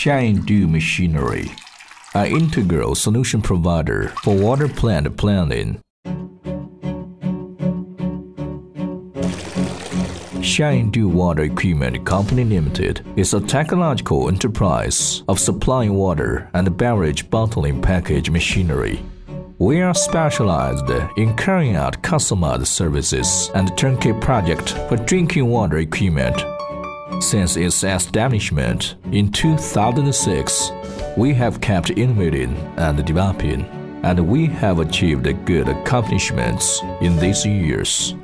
Shine Machinery, an integral solution provider for water plant planning. Dew Water Equipment Company Limited is a technological enterprise of supplying water and beverage bottling package machinery. We are specialized in carrying out customized services and turnkey project for drinking water equipment. Since its establishment in 2006, we have kept innovating and developing, and we have achieved good accomplishments in these years.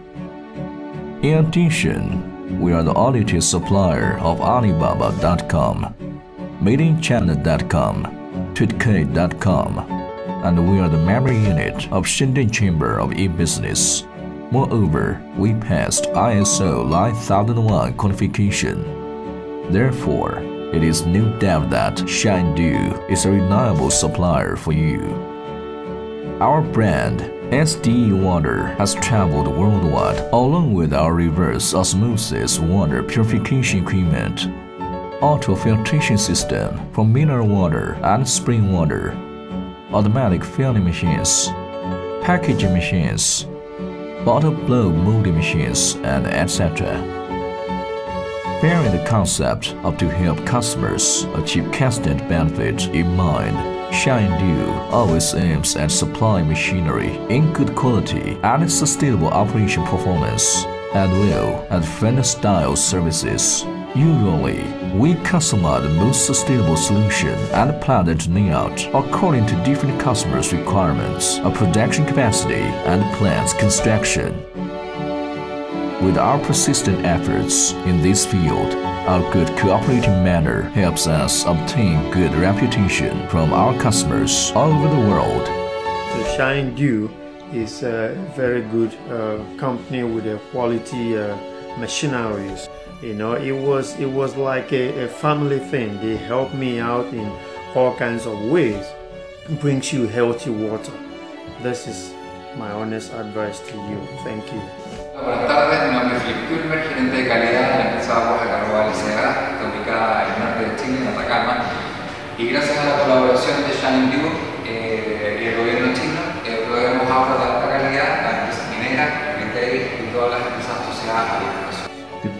In addition, we are the audited supplier of Alibaba.com, MadeInChina.com, TradeKey.com, and we are the memory unit of Shenzhen Chamber of E-Business. Moreover, we passed ISO 9001 qualification. Therefore, it is no doubt that Shine Dew is a reliable supplier for you. Our brand SDE Water has traveled worldwide along with our reverse osmosis water purification equipment, ultrafiltration system for mineral water and spring water, automatic filling machines, packaging machines, bottle blow molding machines, and etc. Bearing the concept of to help customers achieve constant benefit in mind, Shine always aims at supplying machinery in good quality and sustainable operation performance, as well as friendly style services. Usually, we customize the most sustainable solution and plan the layout according to different customers' requirements of production capacity and plant's construction. With our persistent efforts in this field, our good cooperating manner helps us obtain good reputation from our customers all over the world. The Shine Dew is a very good uh, company with a quality uh, machineries. You know, it was it was like a, a family thing. They helped me out in all kinds of ways. Brings you healthy water. This is my honest advice to you. Thank you. Y gracias a la colaboración de Shine View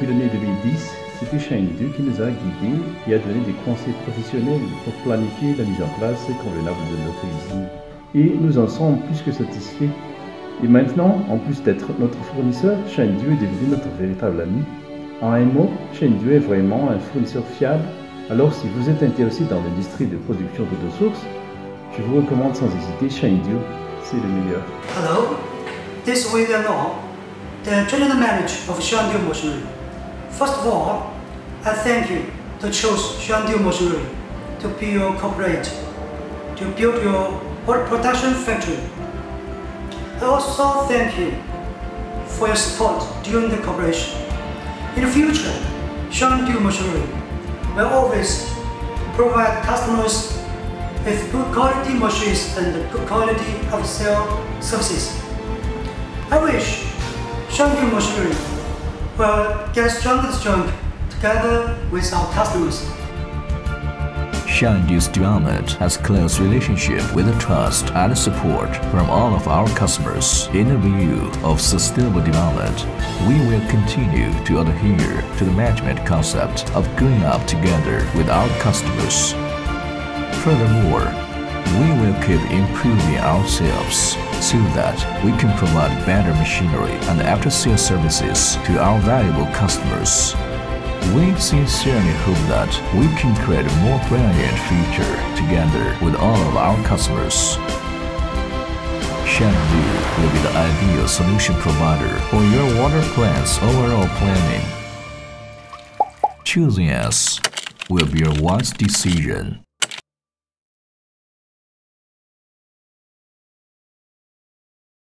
Depuis l'année 2010, c'était Shine 2 qui nous a guidés et a donné des conseils professionnels pour planifier la mise en place convenable de notre usine. Et nous en sommes plus que satisfaits et maintenant, en plus d'être notre fournisseur, Shendu est devenu notre véritable ami. En un mot, Shendu est vraiment un fournisseur fiable. Alors si vous êtes intéressé dans l'industrie de production de sources, je vous recommande sans hésiter Shendu. C'est le meilleur. Hello, this is William Law, the general manager of Shandu Machinery. First of all, I thank you to choose Shandu Machinery to be your corporate, to build your water production factory I also thank you for your support during the cooperation. In the future, Shandu Machinery will always provide customers with good quality machines and good quality of sale services. I wish Shandu Machinery will get stronger and stronger together with our customers. Shandu's development has close relationship with the trust and support from all of our customers. In the view of sustainable development, we will continue to adhere to the management concept of growing up together with our customers. Furthermore, we will keep improving ourselves so that we can provide better machinery and after-sales services to our valuable customers. We sincerely hope that we can create a more brilliant future together with all of our customers. Shandu will be the ideal solution provider for your water plant's overall planning. Choosing us will be a wise decision.